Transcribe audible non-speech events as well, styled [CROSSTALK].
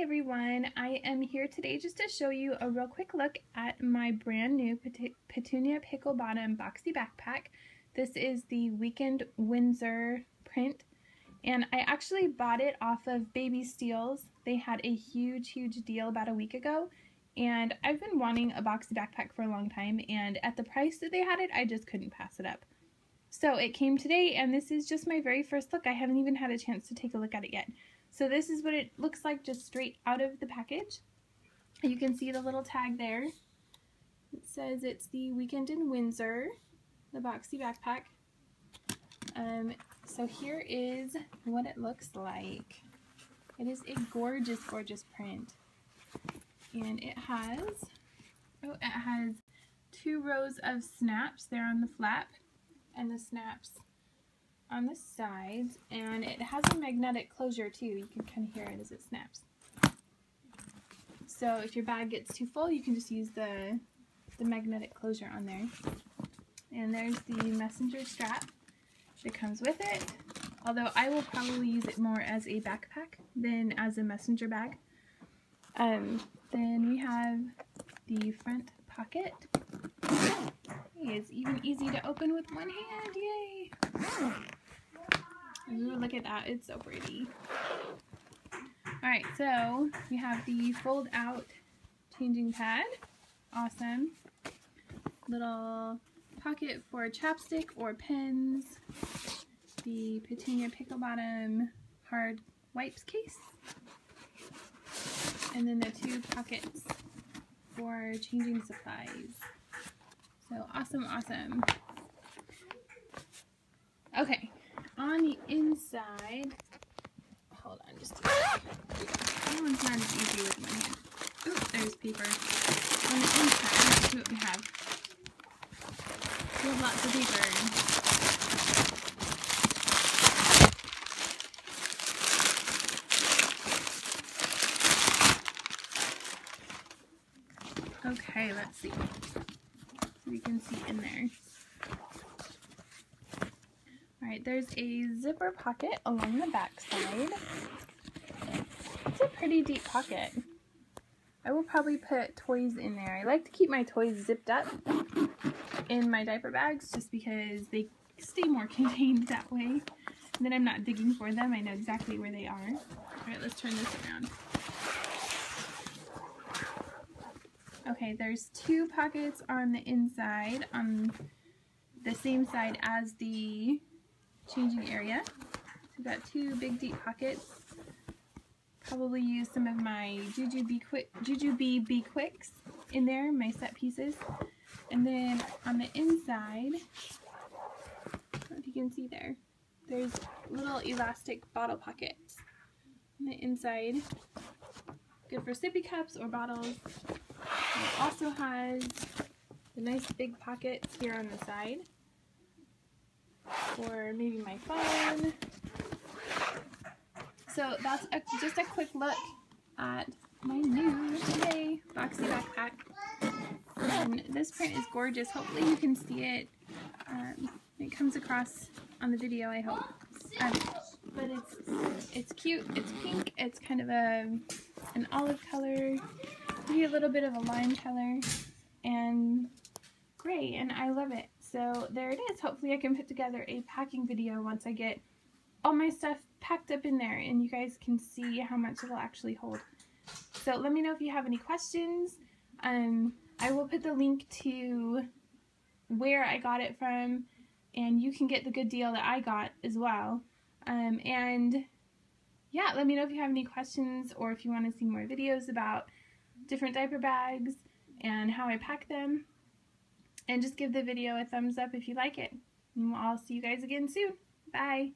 Everyone, I am here today just to show you a real quick look at my brand new Petunia Pickle Bottom Boxy Backpack. This is the Weekend Windsor print and I actually bought it off of Baby Steals. They had a huge, huge deal about a week ago and I've been wanting a boxy backpack for a long time and at the price that they had it, I just couldn't pass it up. So it came today and this is just my very first look. I haven't even had a chance to take a look at it yet. So this is what it looks like just straight out of the package. You can see the little tag there. It says it's the Weekend in Windsor, the boxy backpack. Um, so here is what it looks like. It is a gorgeous, gorgeous print. And it has, oh, it has two rows of snaps there on the flap and the snaps on the sides and it has a magnetic closure too. You can kind of hear it as it snaps. So if your bag gets too full, you can just use the, the magnetic closure on there. And there's the messenger strap that comes with it. Although I will probably use it more as a backpack than as a messenger bag. Um, then we have the front pocket. It's even easy to open with one hand, yay! Ooh, look at that, it's so pretty. Alright, so we have the fold out changing pad. Awesome. Little pocket for chapstick or pens. The Petunia Pickle Bottom hard wipes case. And then the two pockets for changing supplies. So awesome, awesome. Okay, on the inside, hold on just a second. That one's not as easy with my hand. Ooh, there's paper. On the inside, let's see what we have. We have lots of paper. Okay, let's see. You can see in there. Alright, there's a zipper pocket along the back side. It's a pretty deep pocket. I will probably put toys in there. I like to keep my toys zipped up in my diaper bags just because they stay more [LAUGHS] contained that way. And then I'm not digging for them. I know exactly where they are. Alright, let's turn this around. Okay, there's two pockets on the inside on the same side as the changing area. So I've got two big deep pockets. Probably use some of my Jujube Quick Jujube Be Quicks in there, my set pieces. And then on the inside, if you can see there, there's little elastic bottle pockets on the inside. Good for sippy cups or bottles. it also has the nice big pockets here on the side or maybe my phone. So that's a, just a quick look at my new today boxy backpack. And this print is gorgeous. Hopefully you can see it. Um, it comes across on the video, I hope. Um, but it's it's cute. It's pink. It's kind of a an olive color, maybe a little bit of a lime color, and gray. And I love it. So there it is. Hopefully I can put together a packing video once I get all my stuff packed up in there and you guys can see how much it'll actually hold. So let me know if you have any questions. Um, I will put the link to where I got it from and you can get the good deal that I got as well. Um, and yeah, let me know if you have any questions or if you want to see more videos about different diaper bags and how I pack them. And just give the video a thumbs up if you like it. And I'll see you guys again soon. Bye.